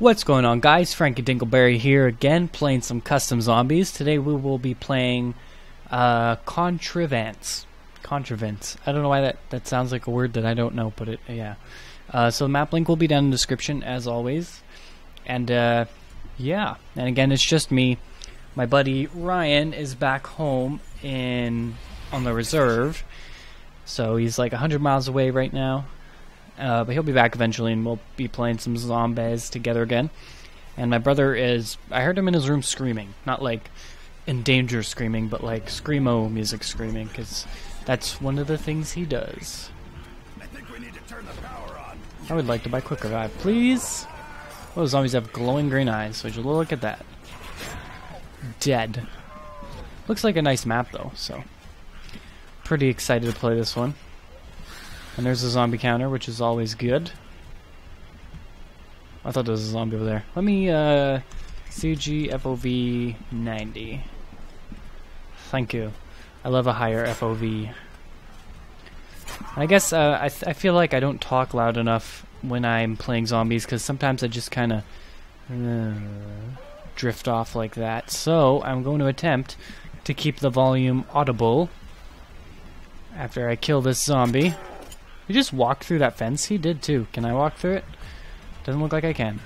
What's going on guys? Frankie Dingleberry here again playing some custom zombies. Today we will be playing uh, Contrivance. Contrivance. I don't know why that, that sounds like a word that I don't know, but it yeah. Uh, so the map link will be down in the description as always. And uh, yeah, and again it's just me. My buddy Ryan is back home in on the reserve. So he's like 100 miles away right now. Uh, but he'll be back eventually, and we'll be playing some zombies together again. And my brother is. I heard him in his room screaming. Not like in danger screaming, but like screamo music screaming, because that's one of the things he does. I think we need to turn the power on. I would like to buy Quick Revive, please. Oh, zombies have glowing green eyes, so would you look at that? Dead. Looks like a nice map, though, so. Pretty excited to play this one. And there's a zombie counter, which is always good. I thought there was a zombie over there. Let me, uh, CG FOV 90. Thank you. I love a higher FOV. I guess uh, I, I feel like I don't talk loud enough when I'm playing zombies because sometimes I just kind of uh, drift off like that. So I'm going to attempt to keep the volume audible after I kill this zombie. He just walked through that fence? He did too. Can I walk through it? Doesn't look like I can.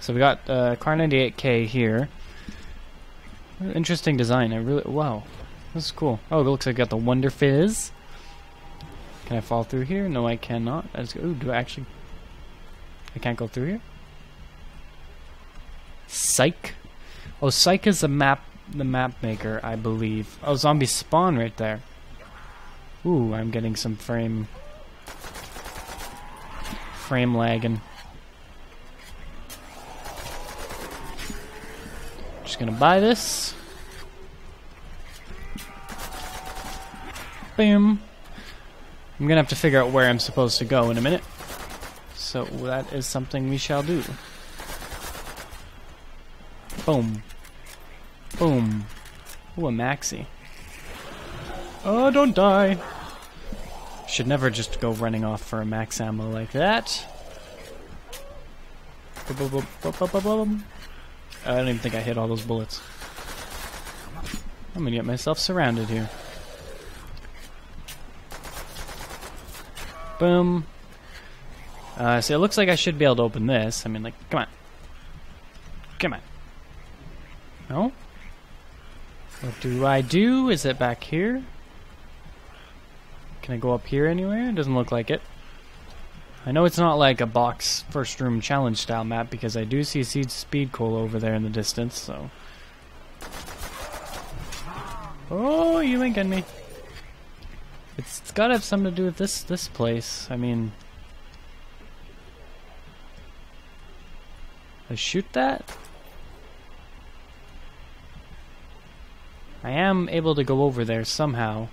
So we got uh, Kar98K here. Interesting design. I really wow, this is cool. Oh, it looks like I got the Wonder Fizz. Can I fall through here? No, I cannot. Let's go. Ooh, do I actually? I can't go through here. Psych. Oh, Psych is the map, the map maker, I believe. Oh, zombie spawn right there. Ooh, I'm getting some frame frame lagging. Just gonna buy this. Boom. I'm gonna have to figure out where I'm supposed to go in a minute. So that is something we shall do. Boom. Boom. Ooh, a maxi. Oh, don't die. Should never just go running off for a max ammo like that. I don't even think I hit all those bullets. I'm gonna get myself surrounded here. Boom. Uh, so it looks like I should be able to open this. I mean, like, come on. Come on. No? What do I do? Is it back here? Can I go up here anywhere? It doesn't look like it. I know it's not like a box first room challenge style map because I do see Seed Speed Cola over there in the distance, so. Oh, you ain't getting me. It's, it's gotta have something to do with this this place. I mean, I shoot that. I am able to go over there somehow.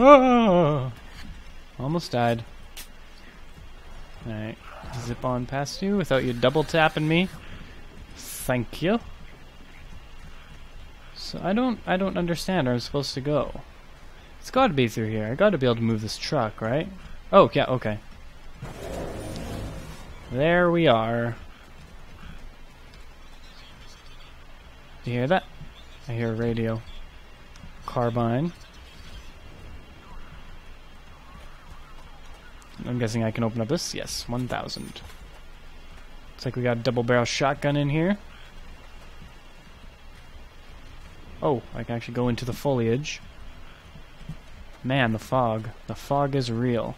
Ah! Almost died. Alright, zip on past you without you double tapping me. Thank you. So I don't I don't understand where I'm supposed to go. It's gotta be through here. I gotta be able to move this truck, right? Oh yeah, okay. There we are. You hear that? I hear a radio. Carbine. I'm guessing I can open up this. Yes, 1,000. Looks like we got a double barrel shotgun in here. Oh, I can actually go into the foliage. Man, the fog. The fog is real.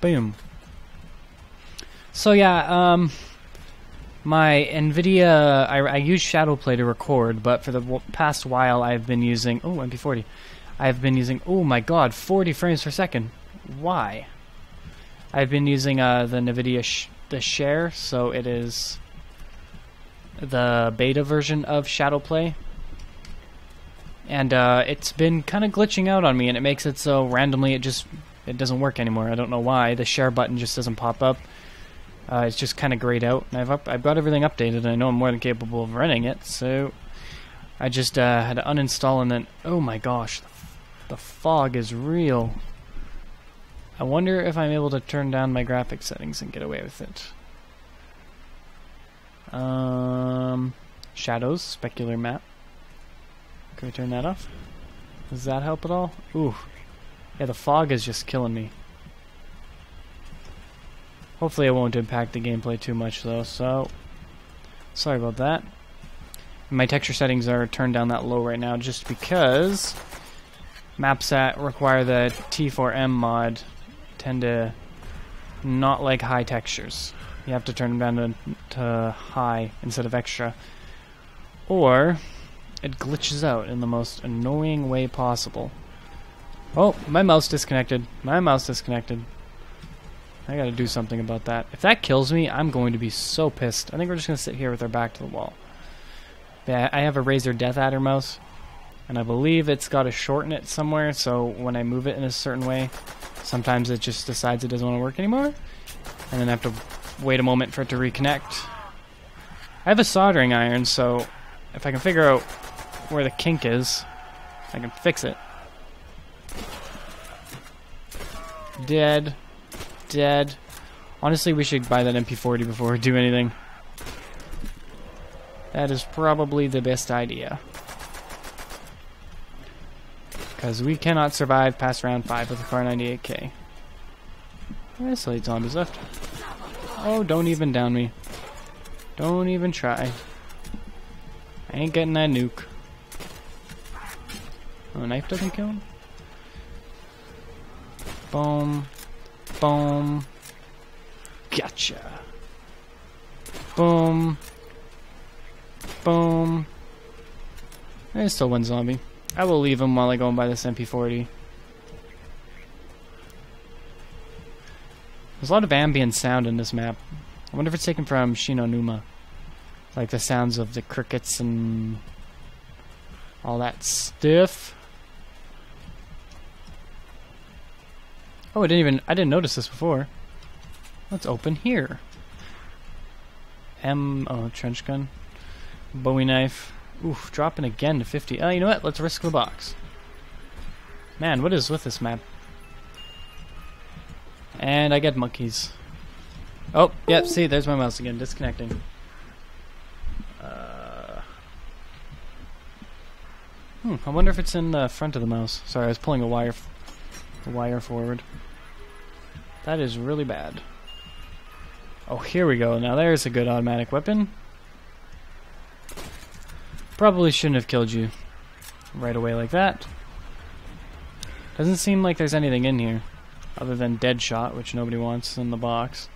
Boom. So yeah, um, my NVIDIA, I, I use Shadowplay to record, but for the past while I've been using, oh, MP40. I've been using, oh my god, 40 frames per second. Why? I've been using uh, the NVIDIA sh the Share, so it is the beta version of Shadowplay. And uh, it's been kind of glitching out on me, and it makes it so randomly it just it doesn't work anymore. I don't know why. The share button just doesn't pop up. Uh, it's just kind of grayed out. And I've up, I've got everything updated. I know I'm more than capable of running it, so I just uh, had to uninstall and then oh my gosh, the fog is real. I wonder if I'm able to turn down my graphic settings and get away with it. Um, shadows, specular map. Can we turn that off? Does that help at all? Ooh. Yeah, the fog is just killing me. Hopefully it won't impact the gameplay too much though, so... Sorry about that. My texture settings are turned down that low right now just because maps that require the T4M mod tend to not like high textures. You have to turn them down to, to high instead of extra. Or it glitches out in the most annoying way possible. Oh, my mouse disconnected. My mouse disconnected. I gotta do something about that. If that kills me, I'm going to be so pissed. I think we're just gonna sit here with our back to the wall. Yeah, I have a Razer DeathAdder mouse, and I believe it's got to shorten it somewhere, so when I move it in a certain way, sometimes it just decides it doesn't want to work anymore, and then I have to wait a moment for it to reconnect. I have a soldering iron, so if I can figure out where the kink is, I can fix it. Dead. Dead. Honestly, we should buy that MP40 before we do anything. That is probably the best idea. Because we cannot survive past round 5 with a Kar98K. There's still eight zombies left. Oh, don't even down me. Don't even try. I ain't getting that nuke. Oh, knife doesn't kill him? Boom. Boom. Gotcha. Boom. Boom. There's still one zombie. I will leave him while I go and buy this MP40. There's a lot of ambient sound in this map. I wonder if it's taken from Shi No Numa. Like the sounds of the crickets and all that stuff. Oh, I didn't even I didn't notice this before. Let's open here. M oh trench gun. Bowie knife. Oof, dropping again to 50. Oh, you know what? Let's risk the box. Man, what is with this map? And I get monkeys. Oh, yep, see, there's my mouse again, disconnecting. Uh, hmm, I wonder if it's in the front of the mouse. Sorry, I was pulling a wire, a wire forward. That is really bad. Oh, here we go. Now there's a good automatic weapon. Probably shouldn't have killed you right away like that. Doesn't seem like there's anything in here other than dead shot, which nobody wants in the box.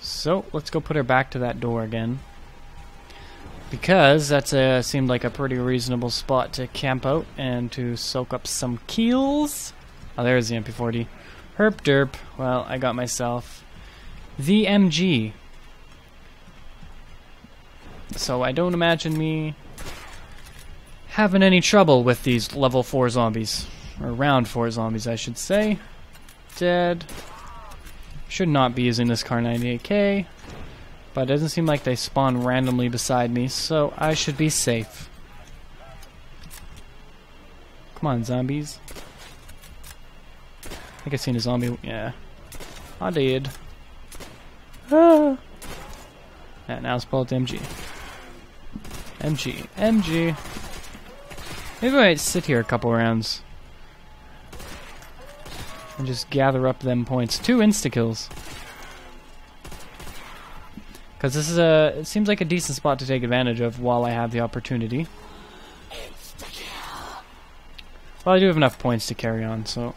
So let's go put her back to that door again. Because that's seemed like a pretty reasonable spot to camp out and to soak up some kills. Oh, there's the MP40. Herp derp. Well, I got myself the MG. So I don't imagine me having any trouble with these level 4 zombies. Or round 4 zombies, I should say. Dead. Should not be using this Kar98k, But it doesn't seem like they spawn randomly beside me, so I should be safe. Come on, zombies. I think I've seen a zombie. Yeah. I did. Ah. Yeah, now let's pull out the MG. MG. MG. Maybe I might sit here a couple rounds. And just gather up them points. Two insta-kills. Because this is a... It seems like a decent spot to take advantage of while I have the opportunity. Well, I do have enough points to carry on, so...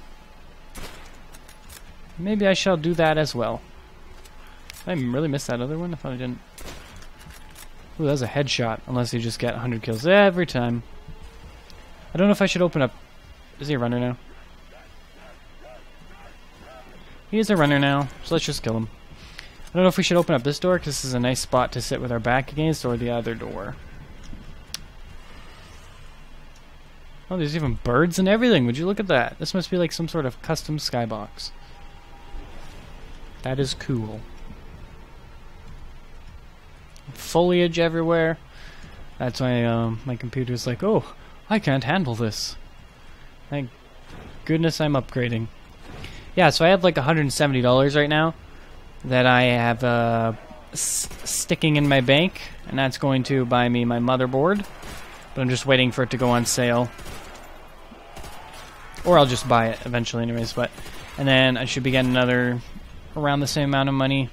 Maybe I shall do that as well. I really missed that other one? I thought I didn't. Ooh, that was a headshot, unless you just get 100 kills every time. I don't know if I should open up... Is he a runner now? He is a runner now, so let's just kill him. I don't know if we should open up this door, because this is a nice spot to sit with our back against, or the other door. Oh, there's even birds and everything. Would you look at that? This must be like some sort of custom skybox. That is cool. Foliage everywhere. That's why um, my computer's like, oh, I can't handle this. Thank goodness I'm upgrading. yeah, so I have like $170 right now that I have uh, sticking in my bank, and that's going to buy me my motherboard. But I'm just waiting for it to go on sale. Or I'll just buy it eventually, anyways. But And then I should be getting another around the same amount of money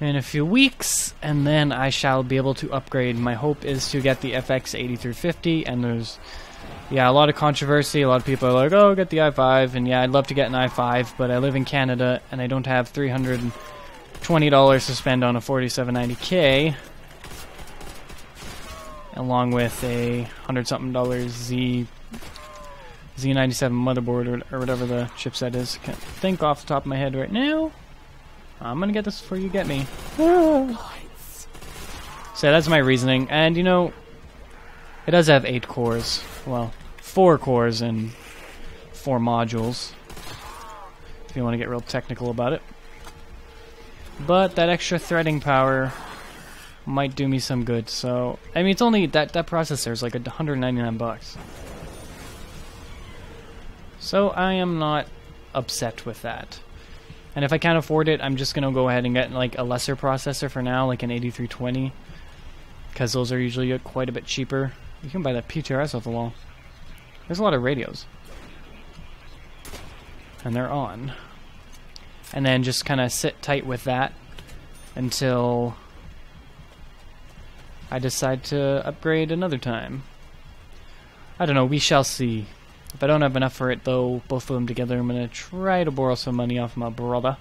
in a few weeks, and then I shall be able to upgrade. My hope is to get the FX 8350, and there's yeah, a lot of controversy. A lot of people are like, "Oh, get the i5," and yeah, I'd love to get an i5, but I live in Canada and I don't have 320 dollars to spend on a 4790K, along with a hundred something dollars Z Z97 motherboard or, or whatever the chipset is. Can't think off the top of my head right now. I'm gonna get this before you get me. so that's my reasoning, and you know, it does have eight cores. Well, four cores and four modules. If you want to get real technical about it. But that extra threading power might do me some good. So, I mean, it's only that that processor is like 199 bucks. So I am not upset with that. And if I can't afford it, I'm just gonna go ahead and get like a lesser processor for now, like an 8320, because those are usually uh, quite a bit cheaper. You can buy that PTRS off the wall. There's a lot of radios. And they're on. And then just kind of sit tight with that until I decide to upgrade another time. I don't know, we shall see. If I don't have enough for it, though, both of them together, I'm going to try to borrow some money off my brother.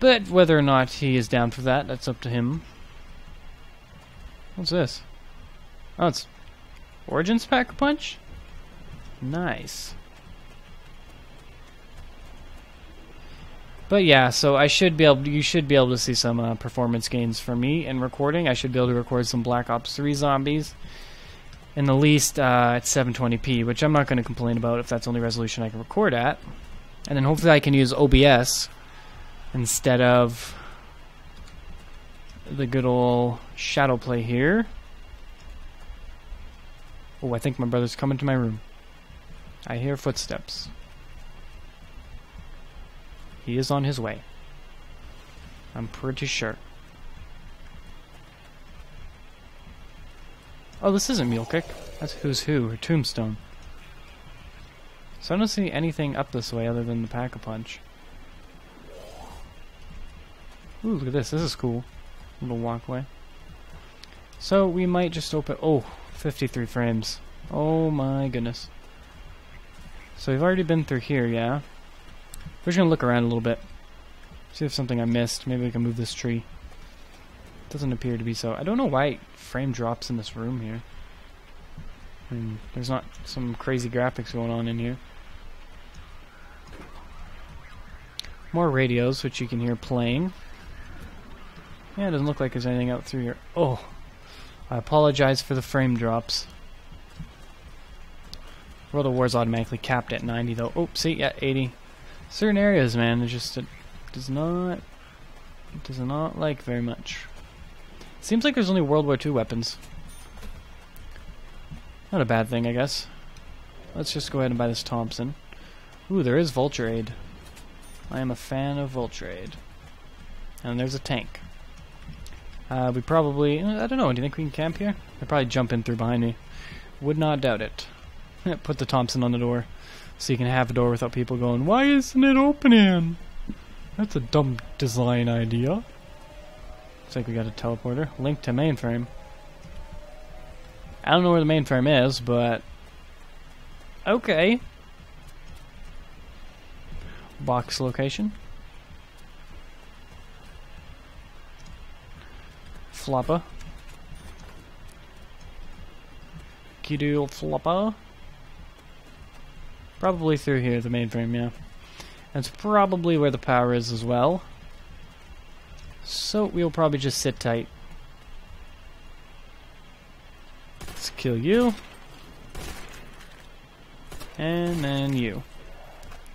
But whether or not he is down for that, that's up to him. What's this? Oh, it's Origins Pack Punch? Nice. But yeah, so I should be able. To, you should be able to see some uh, performance gains for me in recording. I should be able to record some Black Ops 3 zombies in the least uh, at 720p, which I'm not going to complain about if that's the only resolution I can record at. And then hopefully I can use OBS instead of the good old shadow play here. Oh, I think my brother's coming to my room. I hear footsteps. He is on his way. I'm pretty sure. Oh, this isn't Mule Kick. That's Who's Who, or Tombstone. So I don't see anything up this way other than the Pack-a-Punch. Ooh, look at this. This is cool. Little walkway. So we might just open... Oh, 53 frames. Oh my goodness. So we've already been through here, yeah? We're just gonna look around a little bit. See if something I missed. Maybe we can move this tree. Doesn't appear to be so. I don't know why frame drops in this room here. I mean, there's not some crazy graphics going on in here. More radios, which you can hear playing. Yeah, it doesn't look like there's anything out through here. Oh, I apologize for the frame drops. World of War's automatically capped at 90 though. Oh, see, yeah, 80. Certain areas, man, it just it does not it does not like very much. Seems like there's only World War II weapons. Not a bad thing, I guess. Let's just go ahead and buy this Thompson. Ooh, there is Vulture Aid. I am a fan of Vulture Aid. And there's a tank. Uh, we probably... I don't know, do you think we can camp here? They'll probably jump in through behind me. Would not doubt it. Put the Thompson on the door. So you can have a door without people going, Why isn't it opening? That's a dumb design idea. Looks like we got a teleporter. Link to mainframe. I don't know where the mainframe is, but... Okay. Box location. Flopper. Kidoodle flopper. Probably through here, the mainframe, yeah. That's probably where the power is as well. So we'll probably just sit tight. Let's kill you. And then you.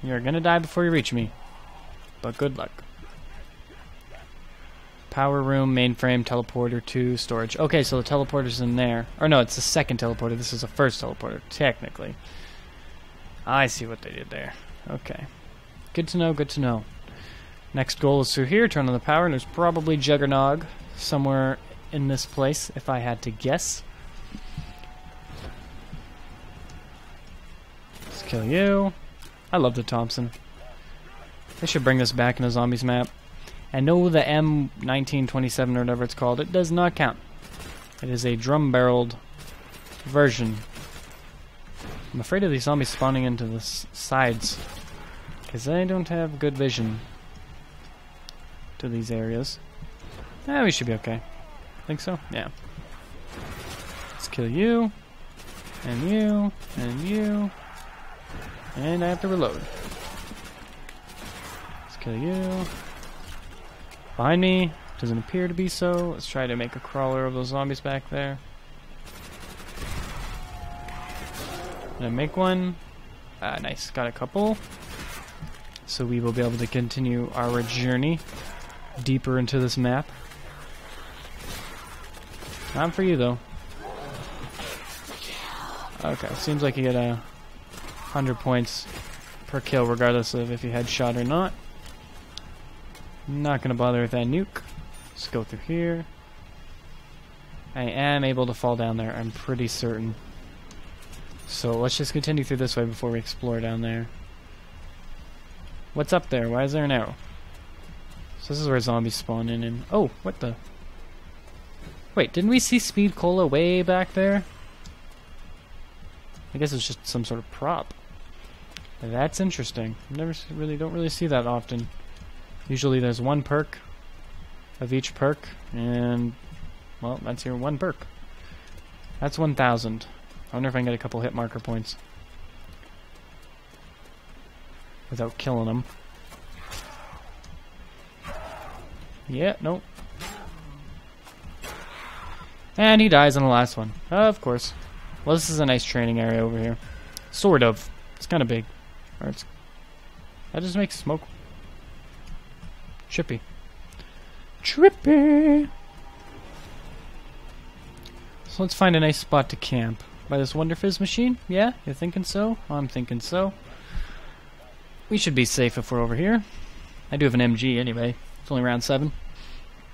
You're gonna die before you reach me. But good luck. Power room, mainframe, teleporter, two, storage. Okay, so the teleporter's in there. Or no, it's the second teleporter. This is the first teleporter, technically. I see what they did there. Okay. Good to know, good to know. Next goal is through here, turn on the power, and there's probably Juggernog somewhere in this place, if I had to guess. Let's kill you. I love the Thompson. They should bring this back in a zombies map. And no, the M1927 or whatever it's called, it does not count. It is a drum-barreled version. I'm afraid of these zombies spawning into the sides. Because I don't have good vision to these areas. Eh, we should be okay. Think so? Yeah. Let's kill you. And you. And you. And I have to reload. Let's kill you. Behind me. Doesn't appear to be so. Let's try to make a crawler of those zombies back there. Did I make one? Ah, nice. Got a couple. So we will be able to continue our journey deeper into this map. Not for you, though. Okay, seems like you get uh, a 100 points per kill regardless of if you had shot or not. Not gonna bother with that nuke. Let's go through here. I am able to fall down there, I'm pretty certain. So let's just continue through this way before we explore down there. What's up there? Why is there an arrow? So this is where zombies spawn in and... Oh, what the... Wait, didn't we see Speed Cola way back there? I guess it's just some sort of prop. That's interesting. Never really don't really see that often. Usually there's one perk of each perk, and well, that's your one perk. That's 1,000. I wonder if I can get a couple hit marker points without killing them. Yeah, nope. And he dies on the last one. Of course. Well, this is a nice training area over here. Sort of. It's kind of big. Or it's... That just makes smoke. Trippy. Trippy! So let's find a nice spot to camp. By this Wonder Fizz machine? Yeah? you're thinking so? I'm thinking so. We should be safe if we're over here. I do have an MG anyway. It's only round 7.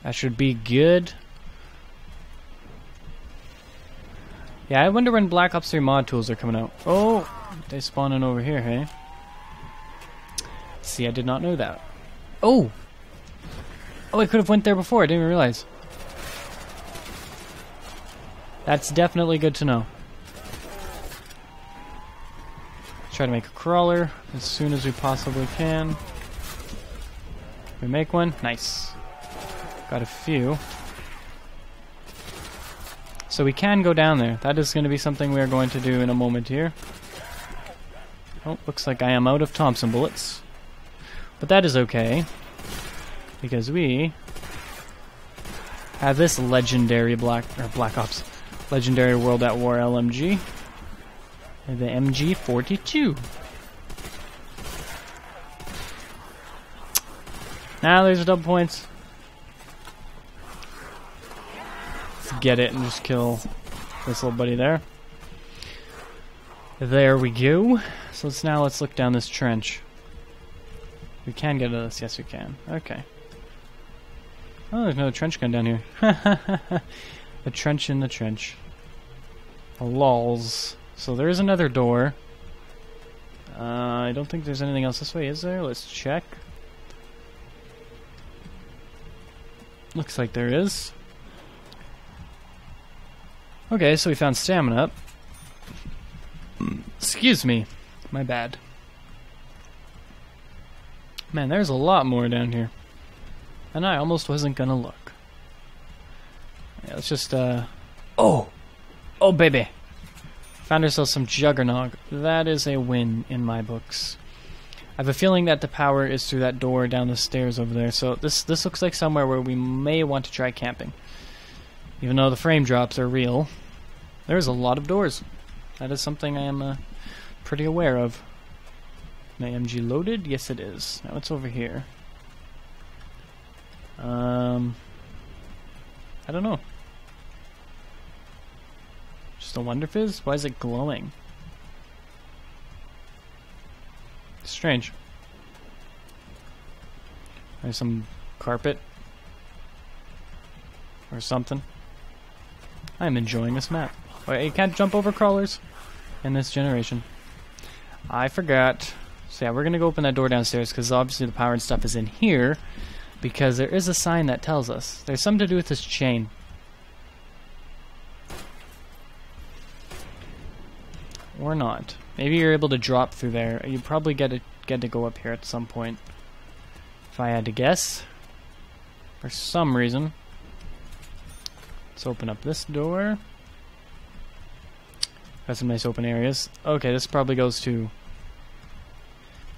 That should be good. Yeah, I wonder when Black Ops 3 mod tools are coming out. Oh, they spawning over here, hey? See, I did not know that. Oh! Oh, I could have went there before. I didn't even realize. That's definitely good to know. Try to make a crawler as soon as we possibly can. We make one? Nice. Got a few. So we can go down there. That is going to be something we are going to do in a moment here. Oh, looks like I am out of Thompson bullets. But that is okay. Because we have this legendary Black or Black Ops legendary World at War LMG. The MG42. Now there's double points. get it and just kill this little buddy there. There we go. So let's now let's look down this trench. We can get to this. Yes, we can. Okay. Oh, there's another trench gun down here. a trench in the trench. Lols. So there is another door. Uh, I don't think there's anything else this way, is there? Let's check. Looks like there is. Okay, so we found stamina up. Excuse me. My bad. Man, there's a lot more down here. And I almost wasn't gonna look. Yeah, let's just, uh... Oh! Oh, baby! Found ourselves some Juggernog. That is a win in my books. I have a feeling that the power is through that door down the stairs over there, so this this looks like somewhere where we may want to try camping. Even though the frame drops are real, there's a lot of doors. That is something I am uh, pretty aware of. My MG loaded? Yes, it is. Now it's over here. Um, I don't know. Just a Wonder Fizz? Why is it glowing? Strange. There's some carpet. Or something. I'm enjoying this map. Wait, you can't jump over crawlers in this generation. I forgot. So yeah, we're gonna go open that door downstairs because obviously the power and stuff is in here because there is a sign that tells us. There's something to do with this chain. Or not. Maybe you're able to drop through there. You probably get to get to go up here at some point. If I had to guess. For some reason. Let's open up this door. Got some nice open areas. Okay, this probably goes to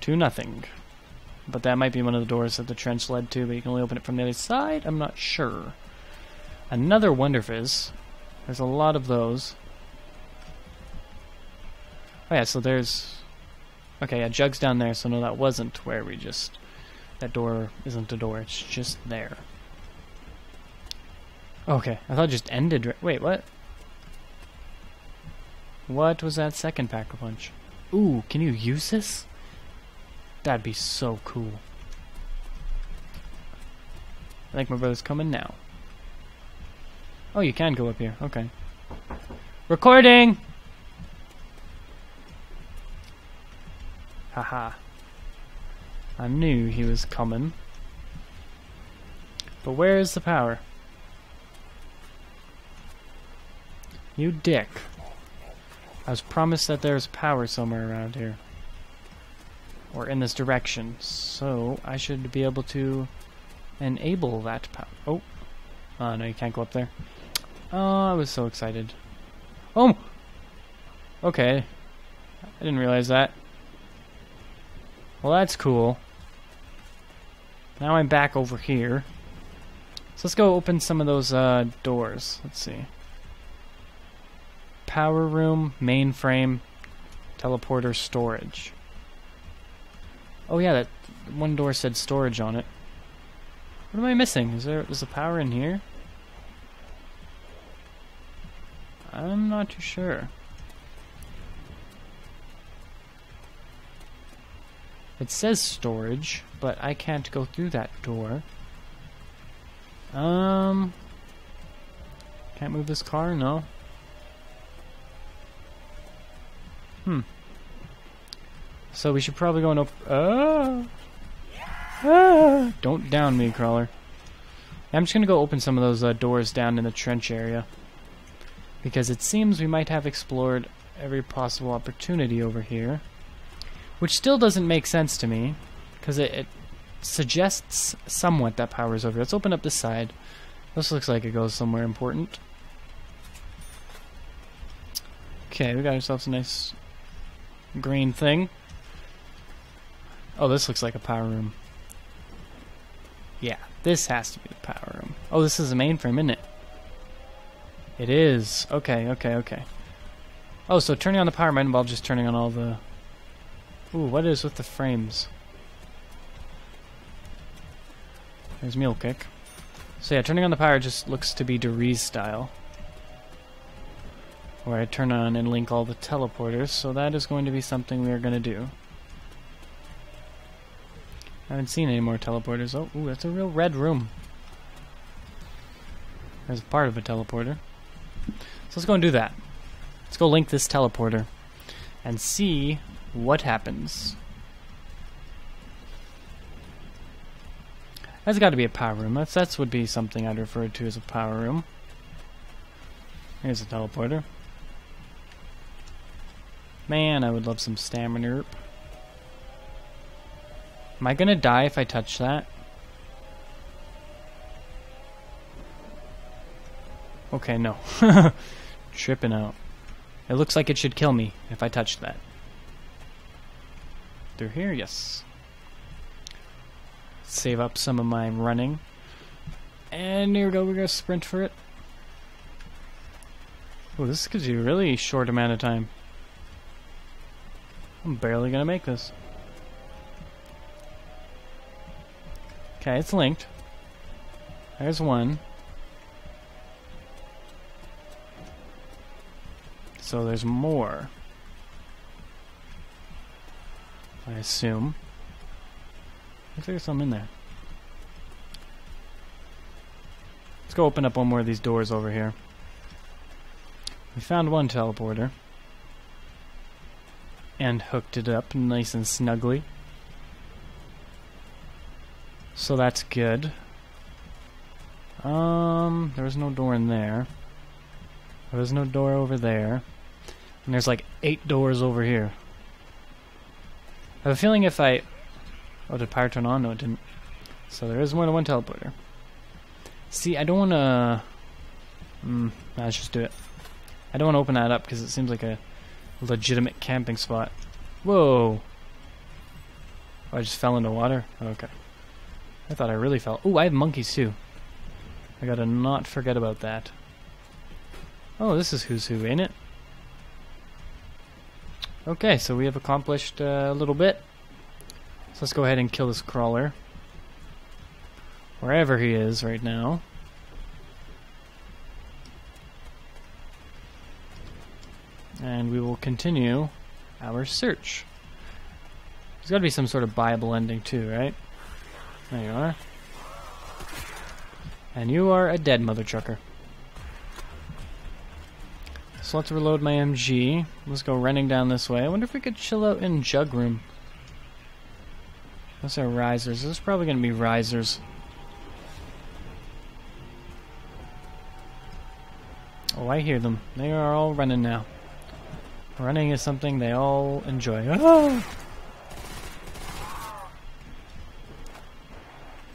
to nothing. But that might be one of the doors that the trench led to, but you can only open it from the other side? I'm not sure. Another Wonder Fizz. There's a lot of those. Oh yeah, so there's... Okay, yeah, Jug's down there, so no, that wasn't where we just... That door isn't a door, it's just there. Okay, I thought it just ended... Wait, what? What was that second pack-a-punch? Ooh, can you use this? That'd be so cool. I think my brother's coming now. Oh, you can go up here. Okay. Recording! Haha. I knew he was coming. But where is the power? You dick. I was promised that there's power somewhere around here. Or in this direction. So, I should be able to enable that power. Oh. Oh, no, you can't go up there. Oh, I was so excited. Oh! Okay. I didn't realize that. Well, that's cool. Now I'm back over here. So let's go open some of those uh, doors. Let's see. Power room, mainframe, teleporter, storage. Oh yeah, that one door said storage on it. What am I missing? Is there is the power in here? I'm not too sure. It says storage, but I can't go through that door. Um, can't move this car? No. Hmm. So we should probably go and open. Ah! Ah! Don't down me, crawler. I'm just gonna go open some of those uh, doors down in the trench area. Because it seems we might have explored every possible opportunity over here. Which still doesn't make sense to me, because it, it, suggests somewhat that power is over. Let's open up this side. This looks like it goes somewhere important. Okay, we got ourselves a nice green thing. Oh, this looks like a power room. Yeah, this has to be the power room. Oh, this is a mainframe, isn't it? It is. Okay, okay, okay. Oh, so turning on the power might involve just turning on all the Ooh, what is with the frames? There's Mule Kick. So yeah, turning on the power just looks to be Der Riese style. Where I turn on and link all the teleporters, so that is going to be something we are going to do. I haven't seen any more teleporters. Oh, ooh, that's a real red room. There's part of a teleporter. So let's go and do that. Let's go link this teleporter and see what happens? That's got to be a power room. That's that's would be something I'd refer to as a power room. Here's a teleporter. Man, I would love some stamina. Am I gonna die if I touch that? Okay, no. Tripping out. It looks like it should kill me if I touch that. Through here, yes. Save up some of my running. And here we go, we're gonna sprint for it. Oh, this gives you a really short amount of time. I'm barely gonna make this. Okay, it's linked. There's one. So there's more. I assume. Looks like there's something in there. Let's go open up one more of these doors over here. We found one teleporter. And hooked it up nice and snugly. So that's good. Um, there was no door in there. There was no door over there. And there's like eight doors over here. I have a feeling if I... Oh, did power turn on? No, it didn't. So there is more than one teleporter. See, I don't want to... Mm, nah, let's just do it. I don't want to open that up because it seems like a legitimate camping spot. Whoa! Oh, I just fell into water? Okay. I thought I really fell. Oh, I have monkeys too. I gotta not forget about that. Oh, this is Who's Who, ain't it? Okay, so we have accomplished uh, a little bit. So let's go ahead and kill this crawler. Wherever he is right now. And we will continue our search. There's got to be some sort of Bible ending too, right? There you are. And you are a dead mother trucker. So let's reload my MG. Let's go running down this way. I wonder if we could chill out in Jug Room. Those are risers. This is probably going to be risers. Oh, I hear them. They are all running now. Running is something they all enjoy. Oh!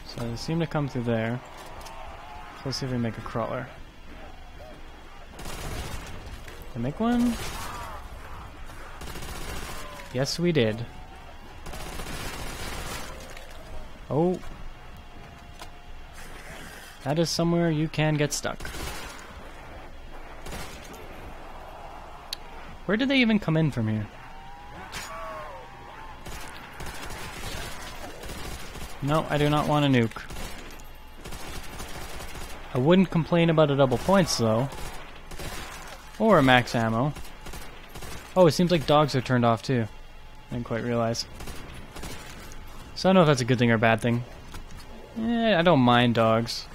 So they seem to come through there. Let's see if we make a crawler. Make one? Yes, we did. Oh. That is somewhere you can get stuck. Where did they even come in from here? No, I do not want a nuke. I wouldn't complain about a double points, though. Or a max ammo. Oh, it seems like dogs are turned off, too. I didn't quite realize. So I don't know if that's a good thing or a bad thing. Eh, I don't mind dogs.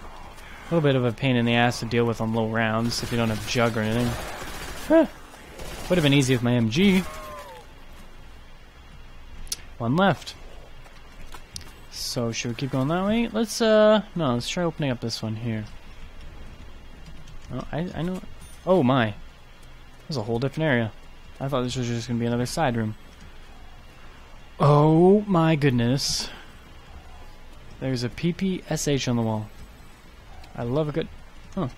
A little bit of a pain in the ass to deal with on low rounds if you don't have jug or anything. Huh. Would have been easy with my MG. One left. So should we keep going that way? Let's uh no, let's try opening up this one here. Oh, I I know. Oh my, there's a whole different area. I thought this was just gonna be another side room. Oh my goodness. There's a PPSH on the wall. I love a good. Huh.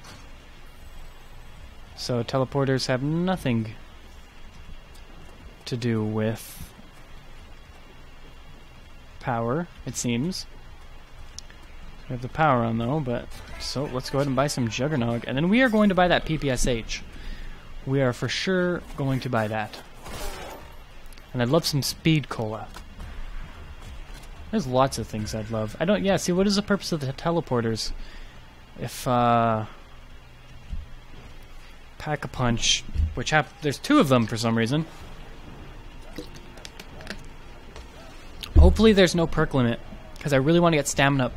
So teleporters have nothing to do with power, it seems. We have the power on though, but so let's go ahead and buy some Juggernog, and then we are going to buy that PPSH. We are for sure going to buy that. And I'd love some Speed Cola. There's lots of things I'd love. I don't, yeah, see, what is the purpose of the teleporters? If, uh... Pack-a-Punch, which have, there's two of them for some reason. Hopefully there's no perk limit, because I really want to get stamina up.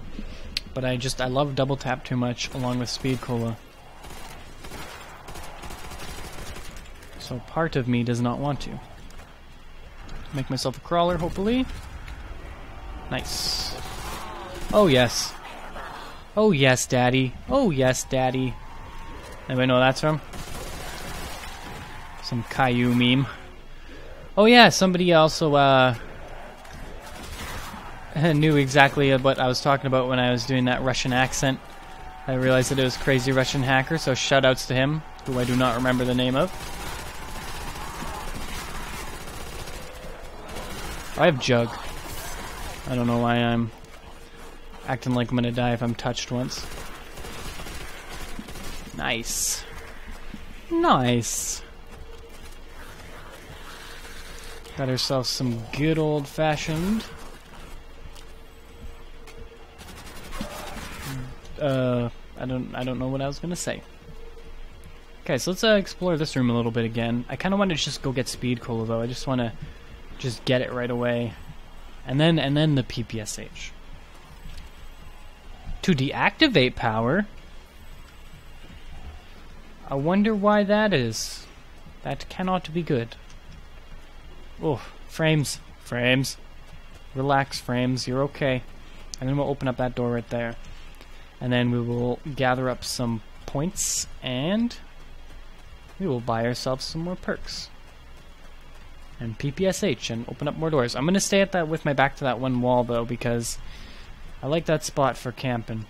But I just, I love double tap too much, along with speed cola. So part of me does not want to. Make myself a crawler, hopefully. Nice. Oh yes. Oh yes, daddy. Oh yes, daddy. Anybody know what that's from? Some Caillou meme. Oh yeah, somebody also uh, knew exactly what I was talking about when I was doing that Russian accent. I realized that it was Crazy Russian Hacker, so shoutouts to him, who I do not remember the name of. I have Jug. I don't know why I'm acting like I'm gonna die if I'm touched once. Nice. Nice. Got ourselves some good old fashioned. Uh, I don't, I don't know what I was gonna say. Okay, so let's uh, explore this room a little bit again. I kind of want to just go get speed cola though. I just want to just get it right away. And then and then the PPSH. To deactivate power. I wonder why that is. That cannot be good. Oh, frames. Frames. Relax, frames. You're okay. And then we'll open up that door right there. And then we will gather up some points and we will buy ourselves some more perks. And PPSH and open up more doors. I'm going to stay at that with my back to that one wall though because I like that spot for camping.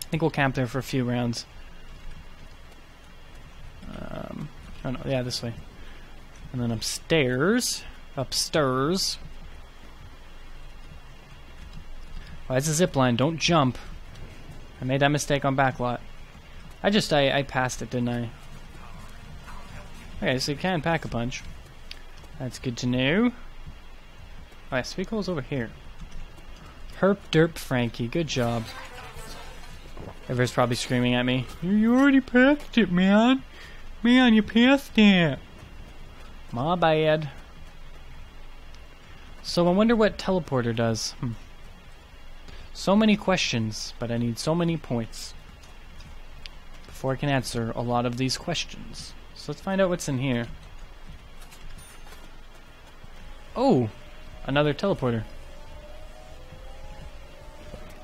I think we'll camp there for a few rounds. Um, oh no, yeah, this way. And then upstairs, upstairs. Oh, it's a zip line. Don't jump. I made that mistake on backlot. I just I, I passed it, didn't I? Okay, so you can pack a punch. That's good to know. Alright, Speed Cola's over here. Herp derp Frankie, good job. Everyone's probably screaming at me. You already passed it, man. Man, you passed it. My bad. So I wonder what teleporter does. Hmm. So many questions, but I need so many points before I can answer a lot of these questions. So let's find out what's in here. Oh, another teleporter.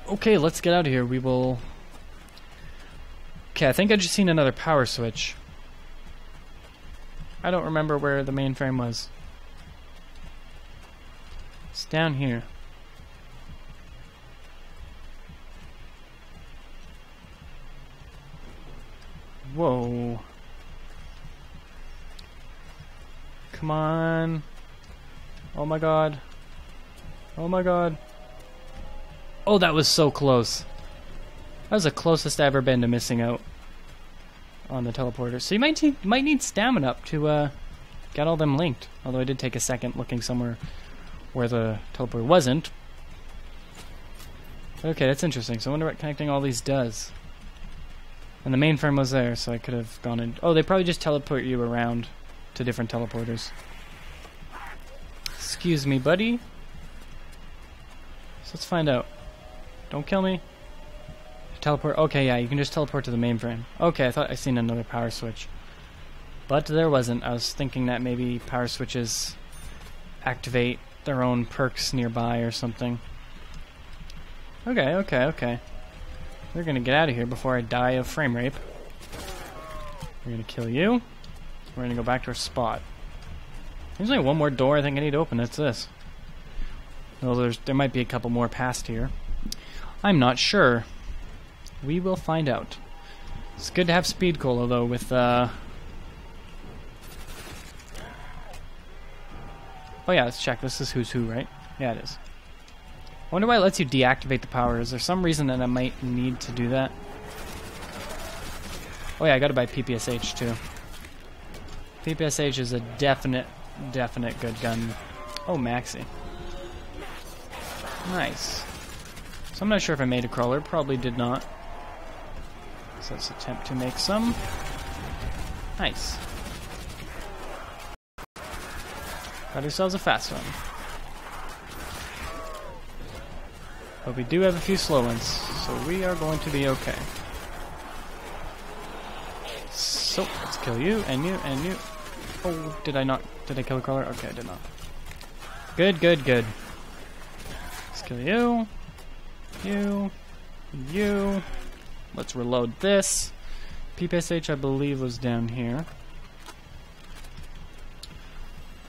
Okay, let's get out of here. We will... Okay, I think I just seen another power switch. I don't remember where the mainframe was. It's down here. Whoa. Come on. Oh my god. Oh my god. Oh, that was so close. That was the closest I've ever been to missing out on the teleporter. So you might need, might need stamina up to uh, get all them linked. Although I did take a second looking somewhere where the teleporter wasn't. Okay, that's interesting. So I wonder what connecting all these does. And the main mainframe was there, so I could have gone in. Oh, they probably just teleport you around to different teleporters. Excuse me, buddy. So let's find out. Don't kill me. Teleport. Okay, yeah, you can just teleport to the mainframe. Okay, I thought I seen another power switch. But there wasn't. I was thinking that maybe power switches activate their own perks nearby or something. Okay, okay, okay. We're gonna get out of here before I die of frame rape. We're gonna kill you. We're gonna go back to our spot. There's only one more door I think I need to open. It's this. Well, there's there might be a couple more past here. I'm not sure. We will find out. It's good to have speed cola though with uh Oh yeah, let's check. This is who's who, right? Yeah, it is. I wonder why it lets you deactivate the power. Is there some reason that I might need to do that? Oh yeah, I gotta buy PPSH too. PPSH is a definite, definite good gun. Oh, Maxi. Nice. So I'm not sure if I made a crawler. Probably did not. So let's attempt to make some. Nice. Got ourselves a fast one. But we do have a few slow ones, so we are going to be okay. So, let's kill you, and you, and you. Oh, did I not? Did I kill a crawler? Okay, I did not. Good, good, good. Let's kill you. You. You. Let's reload this. PPSH, I believe, was down here.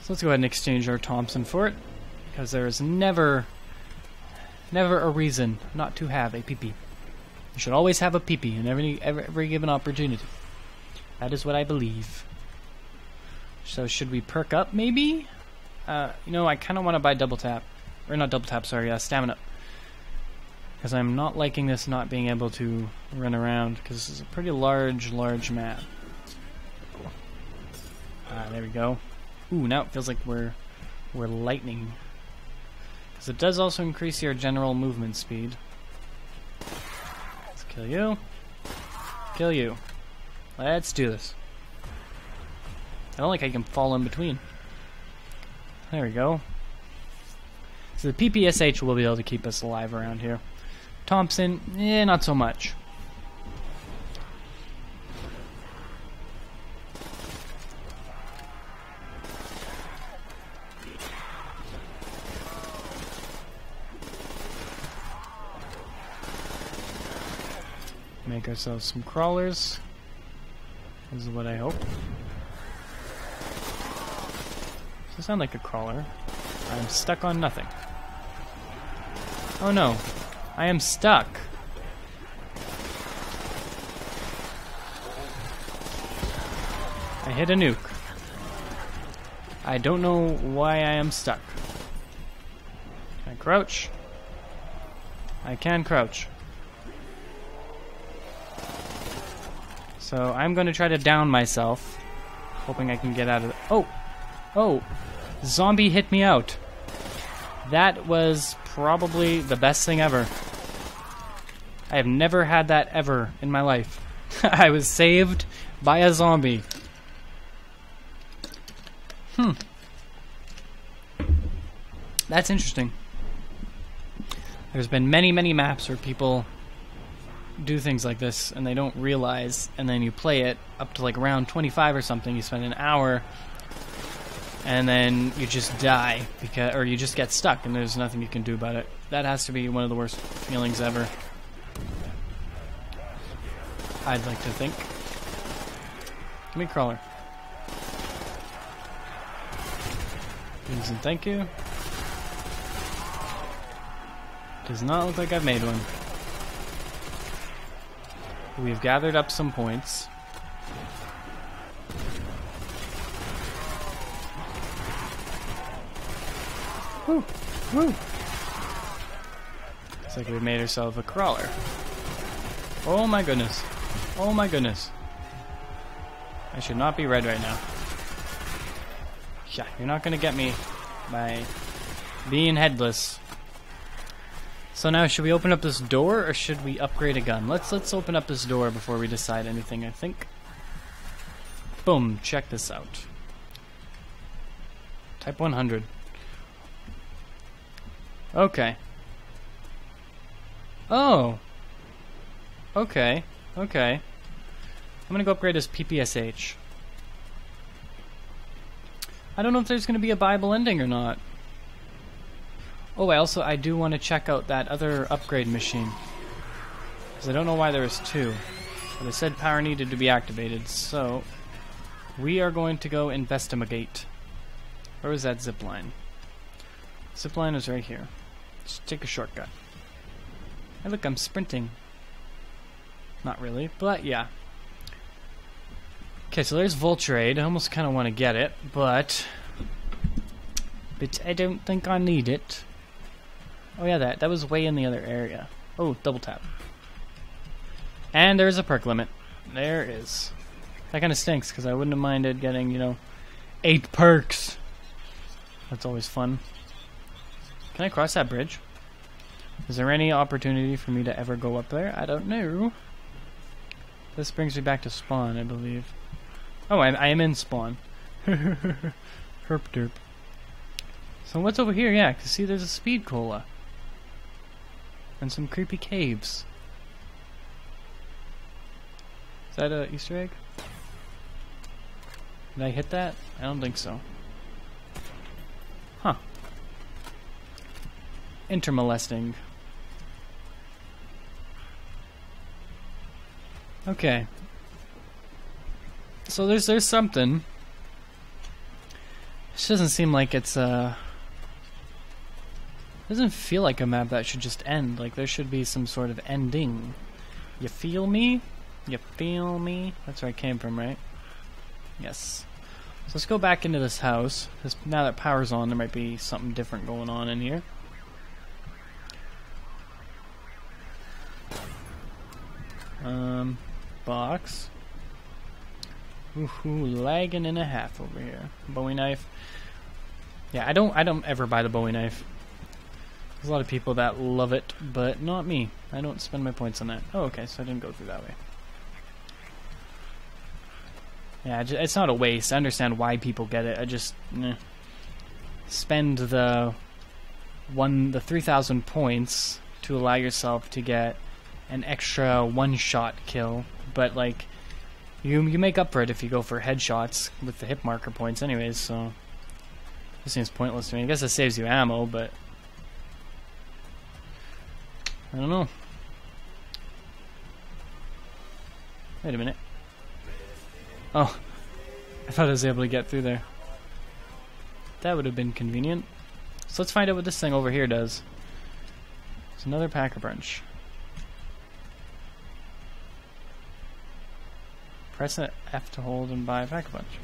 So let's go ahead and exchange our Thompson for it. Because there is never, never a reason not to have a PP. You should always have a PP in every, every, every given opportunity. That is what I believe. So should we perk up, maybe? Uh, you know, I kind of want to buy double tap. Or not double tap, sorry, uh, stamina. Because I'm not liking this not being able to run around, because this is a pretty large, large map. Ah, there we go. Ooh, now it feels like we're we're lightning. Because it does also increase your general movement speed. Let's kill you. Kill you. Let's do this. I don't think I can fall in between. There we go. So the PPSH will be able to keep us alive around here. Thompson, eh, not so much. Make ourselves some crawlers. This is what I hope. It sound like a crawler? I'm stuck on nothing. Oh no. I am stuck. I hit a nuke. I don't know why I am stuck. Can I crouch? I can crouch. So I'm going to try to down myself, hoping I can get out of. The oh, oh, zombie hit me out. That was probably the best thing ever. I have never had that ever in my life. I was saved by a zombie. Hmm. That's interesting. There's been many, many maps where people do things like this and they don't realize and then you play it up to like round 25 or something you spend an hour and then you just die because or you just get stuck and there's nothing you can do about it. That has to be one of the worst feelings ever. I'd like to think. Give me crawler. Please thank you. Does not look like i've made one. We've gathered up some points. Woo! Woo! Looks like we made ourselves a crawler. Oh my goodness. Oh my goodness. I should not be red right now. Yeah, you're not gonna get me by being headless. So now, should we open up this door or should we upgrade a gun? Let's let's open up this door before we decide anything. I think. Boom! Check this out. Type 100. Okay. Oh. Okay. Okay. I'm gonna go upgrade this PPSH. I don't know if there's gonna be a Bible ending or not. Oh, I also I do want to check out that other upgrade machine. Because I don't know why there was two. But it said power needed to be activated, so we are going to go investigate. Where was that zip line? Zip line is right here. Just take a shortcut. Hey look, I'm sprinting. Not really, but yeah. Okay, so there's Vulture I almost kind of want to get it, but... But I don't think I need it. Oh yeah, that that was way in the other area. Oh, double tap. And there's a perk limit. There is. That kind of stinks because I wouldn't have minded getting, you know, eight perks. That's always fun. Can I cross that bridge? Is there any opportunity for me to ever go up there? I don't know. This brings me back to spawn, I believe. Oh, I, I am in spawn. Herp derp. So what's over here? Yeah, cause see, there's a speed cola and some creepy caves. Is that a Easter egg? Did I hit that? I don't think so. Intermolesting. Okay. So there's there's something. This doesn't seem like it's uh doesn't feel like a map that should just end. Like there should be some sort of ending. You feel me? You feel me? That's where I came from, right? Yes. So let's go back into this house. Now that power's on, there might be something different going on in here. Um, box. Ooh, lagging and a half over here. Bowie knife. Yeah, I don't, I don't ever buy the Bowie knife. There's a lot of people that love it, but not me. I don't spend my points on that. Oh, okay, so I didn't go through that way. Yeah, it's not a waste. I understand why people get it. I just eh. spend the one the 3,000 points to allow yourself to get an extra one-shot kill, but like you you make up for it if you go for headshots with the hitmarker points, anyways. So this seems pointless to me. I guess it saves you ammo, but I don't know. Wait a minute. Oh, I thought I was able to get through there. That would have been convenient. So let's find out what this thing over here does. It's another Pack-a-Punch. Press F to hold and buy a Pack-a-Punch.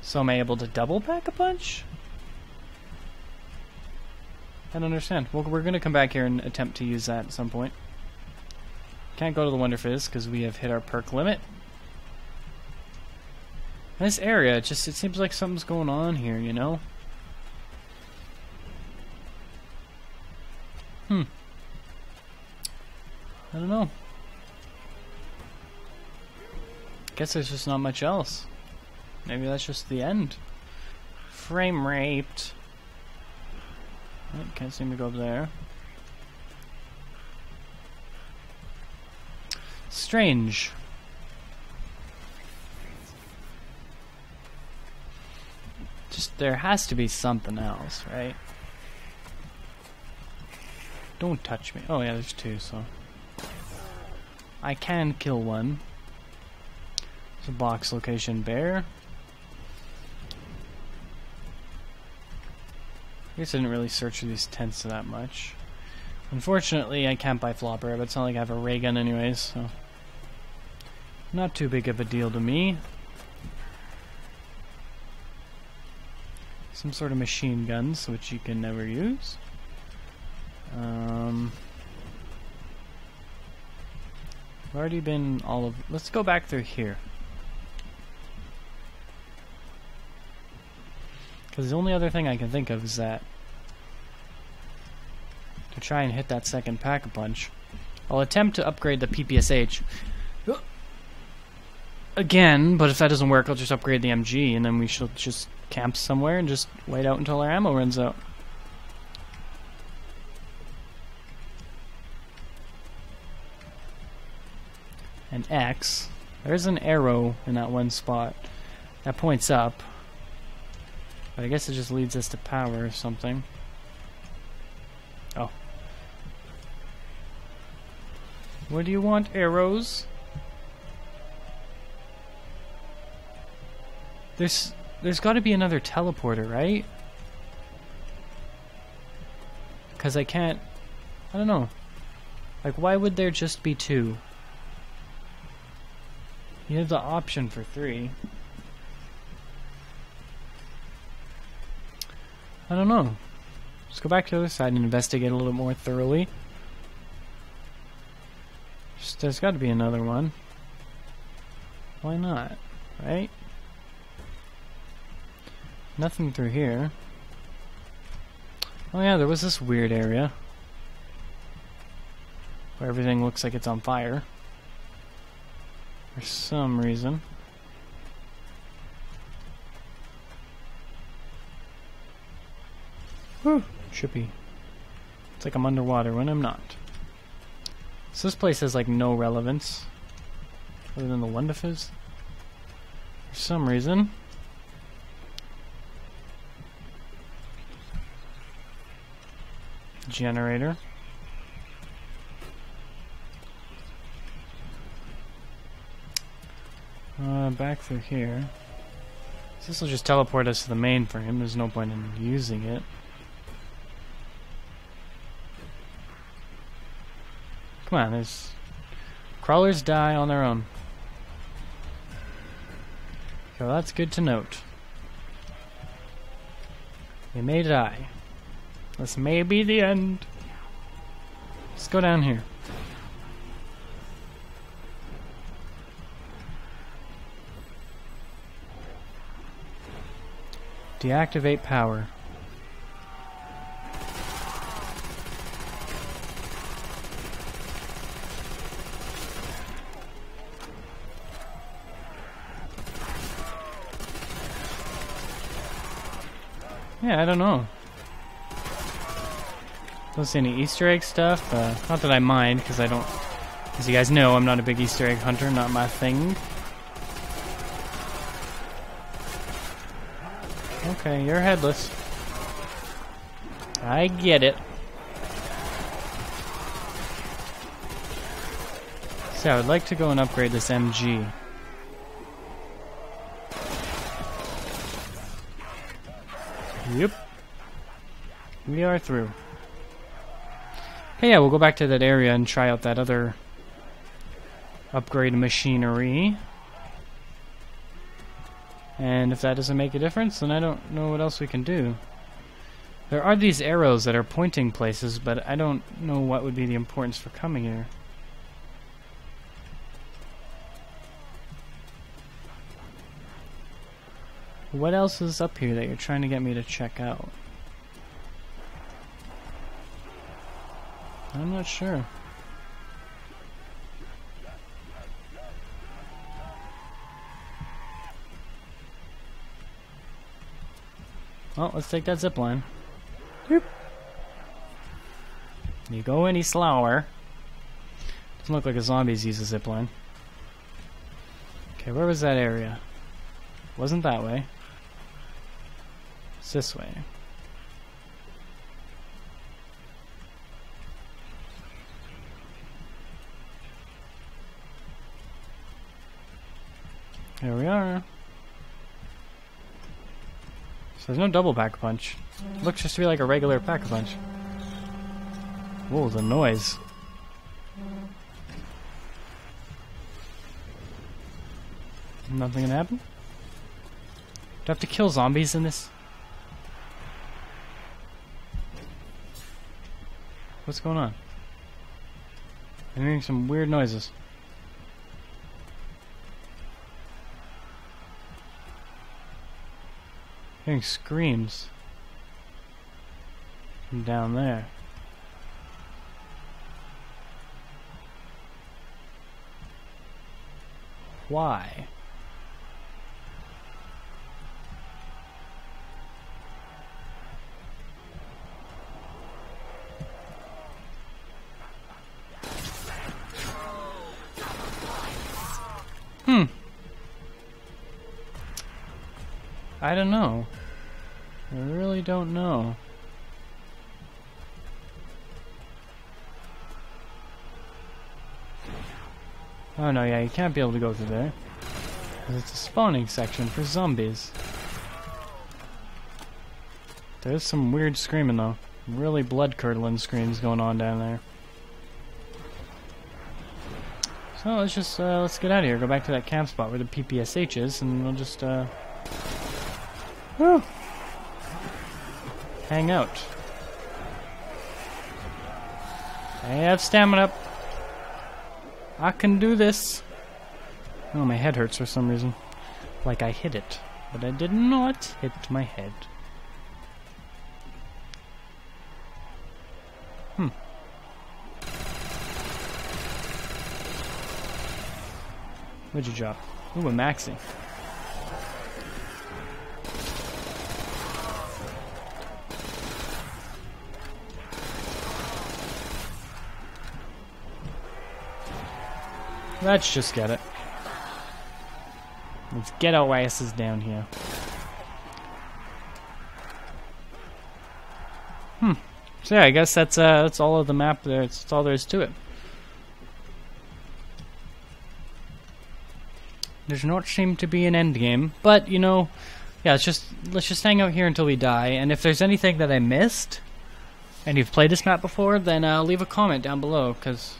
So am I able to double Pack-a-Punch? I don't understand. Well, we're going to come back here and attempt to use that at some point. Can't go to the Wonder Fizz because we have hit our perk limit. In this area, it just it seems like something's going on here, you know? Hmm. I don't know. Guess there's just not much else. Maybe that's just the end. Frame raped. Oh, can't seem to go up there. Strange. Just, there has to be something else, right? Don't touch me. Oh yeah, there's two, so... I can kill one. Box location bear. I guess I didn't really search for these tents that much. Unfortunately, I can't buy flopper, but it's not like I have a ray gun anyways, so... Not too big of a deal to me. Some sort of machine guns, which you can never use. Um... I've already been all of... Let's go back through here. Because the only other thing I can think of is that to try and hit that second Pack-a-Punch. I'll attempt to upgrade the PPSH again, but if that doesn't work, I'll just upgrade the MG, and then we shall just camp somewhere and just wait out until our ammo runs out. An X, there's an arrow in that one spot that points up. But I guess it just leads us to power or something. Oh. What do you want, arrows? There's there's got to be another teleporter, right? Cuz I can't I don't know. Like why would there just be two? You have the option for three. I don't know. Let's go back to the other side and investigate a little more thoroughly. Just, there's got to be another one. Why not? Right? Nothing through here. Oh yeah, there was this weird area. Where everything looks like it's on fire. For some reason. Whew, trippy. It's like I'm underwater when I'm not. So this place has like no relevance. Other than the Wonder Fizz. For some reason. Generator. Uh, back through here. This will just teleport us to the main frame. There's no point in using it. Come on, there's... Crawlers die on their own. So that's good to note. They may die. This may be the end. Let's go down here. Deactivate power. Yeah, I don't know. Don't see any Easter egg stuff. Uh, not that I mind, because I don't... As you guys know, I'm not a big Easter egg hunter, not my thing. Okay, you're headless. I get it. So I would like to go and upgrade this MG. We are through. Okay, yeah, we'll go back to that area and try out that other upgrade machinery. And if that doesn't make a difference, then I don't know what else we can do. There are these arrows that are pointing places, but I don't know what would be the importance for coming here. What else is up here that you're trying to get me to check out? I'm not sure. Well, let's take that zip line. Doop. You go any slower. Doesn't look like a zombies use a zip line. Okay, where was that area? Wasn't that way. It's this way. Here we are. So there's no double pack punch. It looks just to be like a regular pack punch. Whoa, the noise. Nothing gonna happen? Do I have to kill zombies in this? What's going on? I'm hearing some weird noises. Hearing screams from down there. Why? Hmm. I don't know. I don't know. Oh no, yeah, you can't be able to go through there. it's a spawning section for zombies. There's some weird screaming though. Really blood-curdling screams going on down there. So let's just, uh, let's get out of here. Go back to that camp spot where the PPSH is, and we'll just, uh... Whew. Hang out. I have stamina. I can do this. Oh, my head hurts for some reason. Like I hit it. But I did not hit my head. Hmm. What'd you drop? Ooh, a maxi. Let's just get it. Let's get our asses down here. Hmm. So yeah, I guess that's uh that's all of the map there. That's all there is to it. There's not seem to be an end game, but you know, yeah, let's just let's just hang out here until we die. And if there's anything that I missed, and you've played this map before, then uh, leave a comment down below because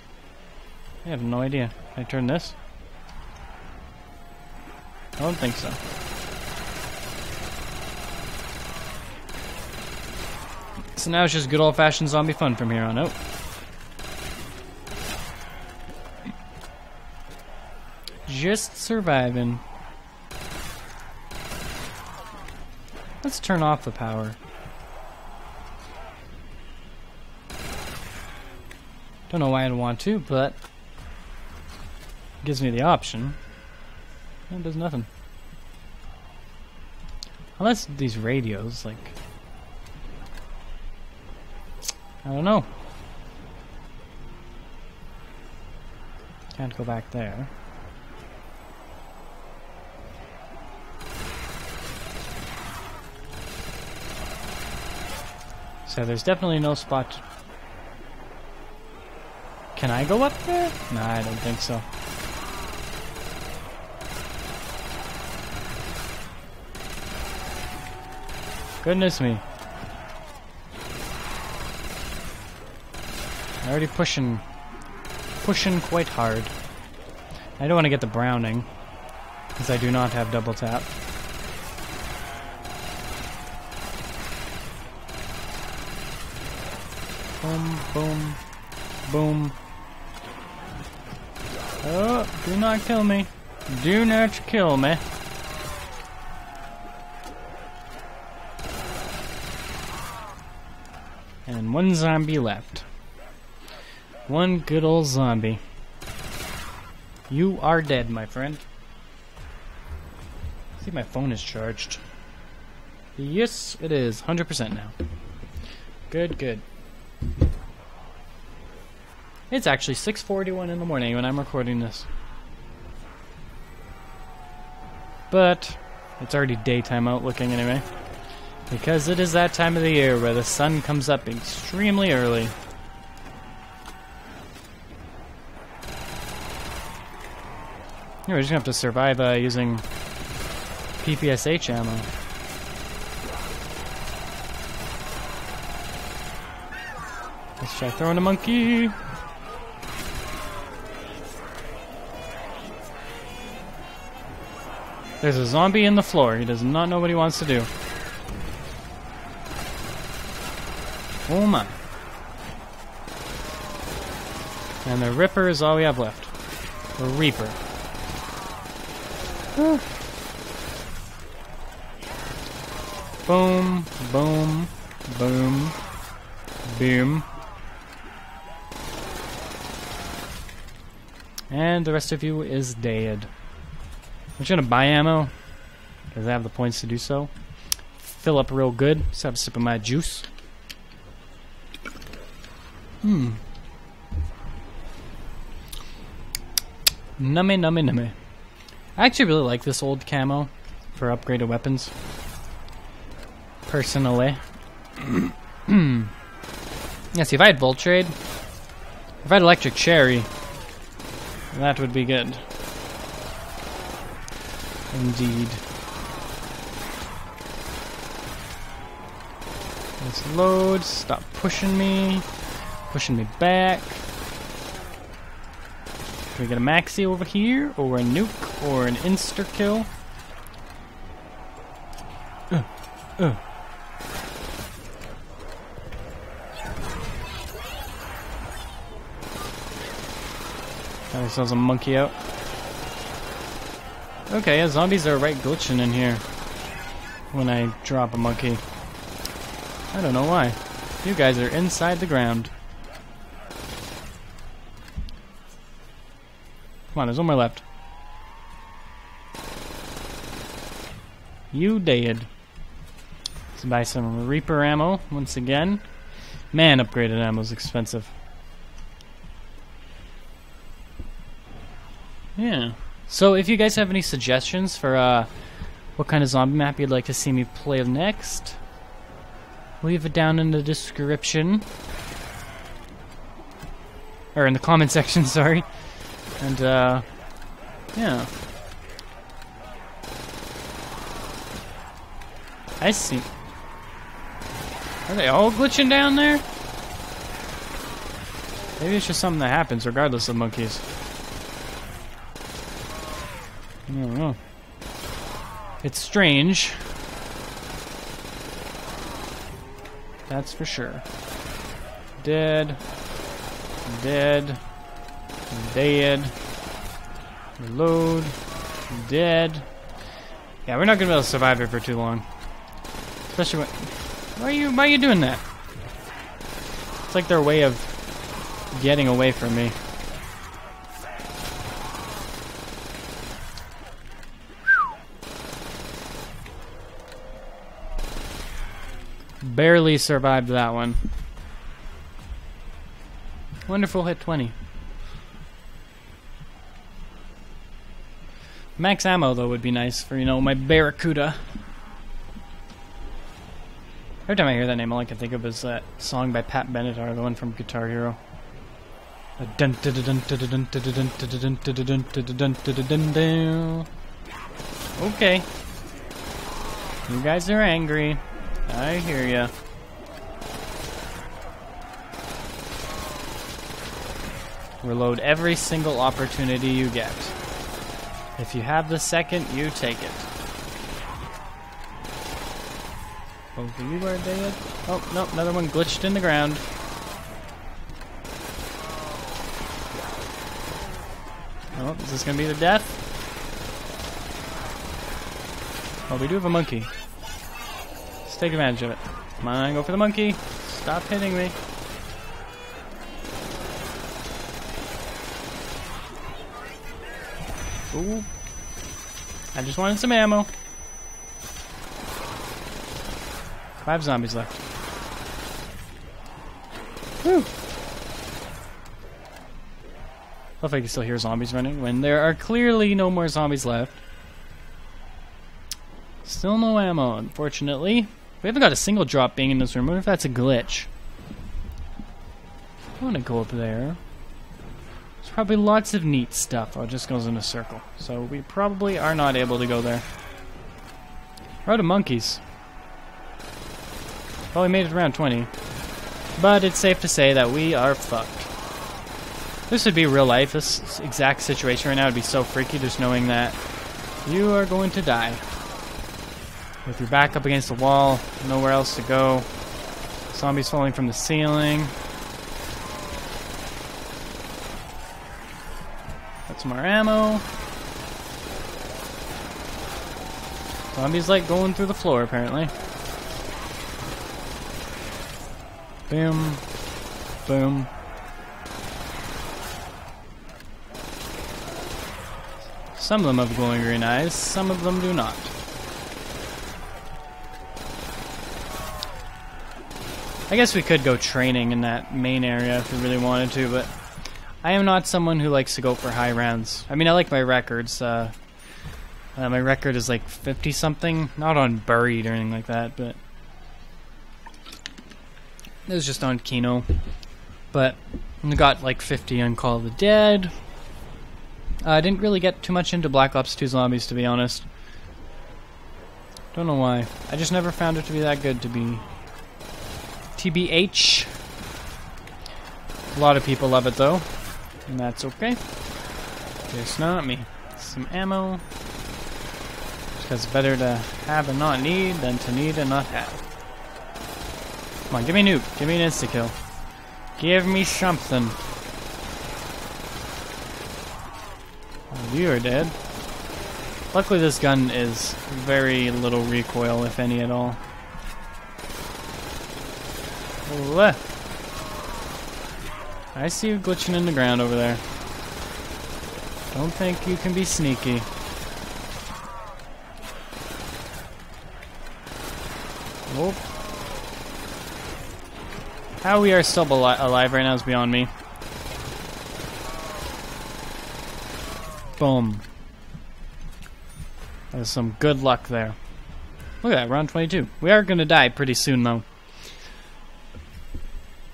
I have no idea. Can I turn this? I don't think so. So now it's just good old-fashioned zombie fun from here on out. Just surviving. Let's turn off the power. Don't know why I'd want to, but gives me the option. It does nothing. Unless these radios, like... I don't know. Can't go back there. So there's definitely no spot. Can I go up there? No, I don't think so. Goodness me. I'm already pushing pushing quite hard. I don't want to get the browning because I do not have double tap. Boom, boom, boom. Oh, do not kill me. Do not kill me. One zombie left. One good old zombie. You are dead, my friend. I think my phone is charged. Yes, it is. 100% now. Good, good. It's actually 6:41 in the morning when I'm recording this. But it's already daytime out looking anyway. Because it is that time of the year where the sun comes up extremely early. We're just gonna have to survive uh, using PPSH ammo. Let's try throwing a monkey. There's a zombie in the floor. He does not know what he wants to do. My. And the Ripper is all we have left. The Reaper. Whew. Boom, boom, boom, boom. And the rest of you is dead. I'm just gonna buy ammo, because I have the points to do so. Fill up real good. Just have a sip of my juice. Hmm. Nummy, nummy, nummy. I actually really like this old camo for upgraded weapons. Personally. yeah, see, if I had Vulture Aid, if I had Electric Cherry, that would be good. Indeed. Let's load. Stop pushing me. Pushing me back. Can we get a maxi over here? Or a nuke? Or an insta kill? Uh, uh. Got ourselves a monkey out. Okay, yeah, zombies are right glitching in here when I drop a monkey. I don't know why. You guys are inside the ground. Come on, there's one more left. You dead. Let's buy some Reaper ammo once again. Man, upgraded ammo is expensive. Yeah. So if you guys have any suggestions for uh, what kind of zombie map you'd like to see me play next, leave it down in the description. Or in the comment section, sorry. And, uh, yeah. I see. Are they all glitching down there? Maybe it's just something that happens regardless of monkeys. I don't know. It's strange. That's for sure. Dead. Dead. Dead. Reload. Dead. Yeah, we're not gonna be able to survive here for too long. Especially when. Why are you? Why are you doing that? It's like their way of getting away from me. Barely survived that one. Wonderful hit 20. Max ammo, though, would be nice for, you know, my Barracuda. Every time I hear that name, all I can think of is that song by Pat Benatar, the one from Guitar Hero. Okay. You guys are angry. I hear ya. Reload every single opportunity you get. If you have the second, you take it. Both you are dead. Oh, no, another one glitched in the ground. Oh, is this gonna be the death? Oh, we do have a monkey. Let's take advantage of it. Come on, go for the monkey. Stop hitting me. Ooh. I just wanted some ammo. Five zombies left. Whew. Love I can still hear zombies running when there are clearly no more zombies left. Still no ammo, unfortunately. We haven't got a single drop being in this room. I wonder if that's a glitch. I want to go up there. There's probably lots of neat stuff. Oh, it just goes in a circle. So we probably are not able to go there. We're of monkeys. We made it around 20. But it's safe to say that we are fucked. This would be real life. This exact situation right now would be so freaky just knowing that you are going to die. With your back up against the wall, nowhere else to go. Zombies falling from the ceiling. Some more ammo. Zombies like going through the floor, apparently. Boom. Boom. Some of them have glowing green eyes, some of them do not. I guess we could go training in that main area if we really wanted to, but I am not someone who likes to go for high rounds. I mean, I like my records. Uh, uh, my record is like 50 something, not on buried or anything like that, but it was just on Kino. But I got like 50 on Call of the Dead. Uh, I didn't really get too much into Black Ops 2 Zombies, to be honest. Don't know why. I just never found it to be that good to be TBH. A lot of people love it though, and that's okay. Just not me. Some ammo. Because better to have and not need than to need and not have. Come on, give me a nuke. Give me an insta kill. Give me something. Oh, you are dead. Luckily, this gun is very little recoil, if any at all. Ooh, I see you glitching in the ground over there. Don't think you can be sneaky. Oh. How we are still ali alive right now is beyond me. Boom. There's some good luck there. Look at that, round 22. We are going to die pretty soon, though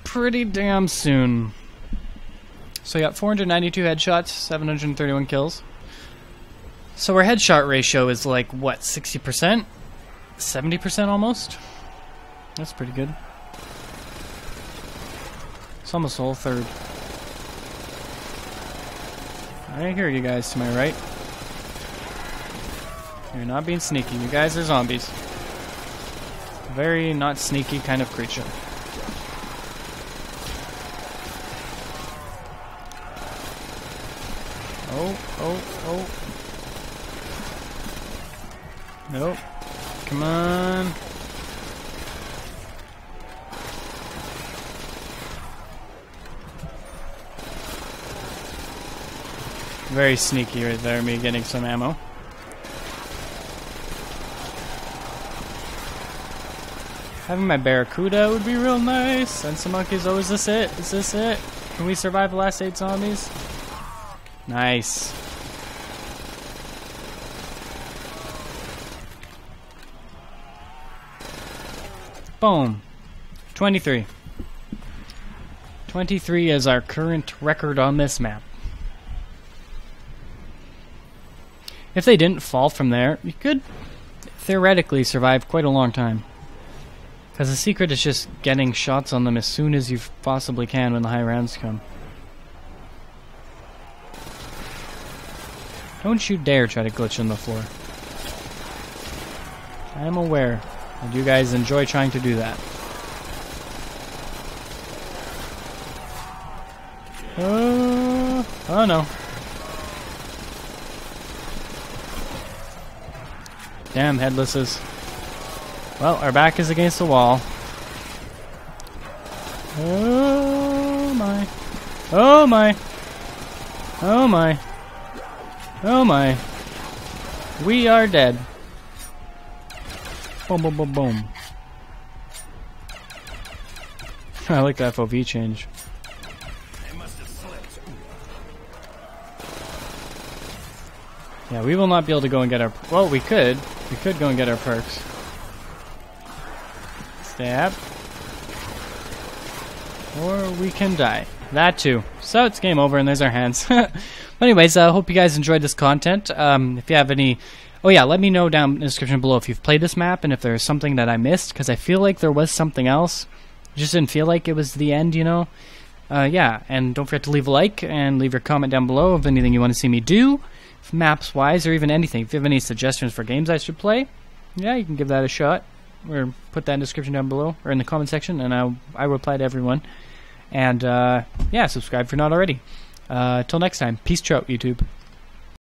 pretty damn soon. So we got 492 headshots, 731 kills. So our headshot ratio is like, what, 60%? 70% almost? That's pretty good. It's almost a whole third. I hear you guys to my right. You're not being sneaky. You guys are zombies. Very not sneaky kind of creature. Oh, oh. Nope. Come on. Very sneaky right there, me getting some ammo. Having my Barracuda would be real nice. And some monkeys, oh, is this it? Is this it? Can we survive the last eight zombies? Nice. Boom. 23. 23 is our current record on this map. If they didn't fall from there, you could theoretically survive quite a long time. Because the secret is just getting shots on them as soon as you possibly can when the high rounds come. Don't you dare try to glitch on the floor. I am aware that you guys enjoy trying to do that. Uh, oh no. Damn headlesses. Well, our back is against the wall. Oh my. Oh my. Oh my. Oh my. We are dead. Boom, boom, boom, boom. I like the FOV change. Yeah, we will not be able to go and get our. Well, we could. We could go and get our perks. Stab. Or we can die. That too. So it's game over, and there's our hands. but anyways, I uh, hope you guys enjoyed this content. Um, if you have any. Oh, yeah, let me know down in the description below if you've played this map and if there's something that I missed, because I feel like there was something else. Just didn't feel like it was the end, you know? Uh, yeah, and don't forget to leave a like and leave your comment down below of anything you want to see me do, maps wise, or even anything. If you have any suggestions for games I should play, yeah, you can give that a shot, or put that in the description down below, or in the comment section, and I'll I reply to everyone. And uh, yeah, subscribe if you're not already. Uh, till next time, peace out, YouTube.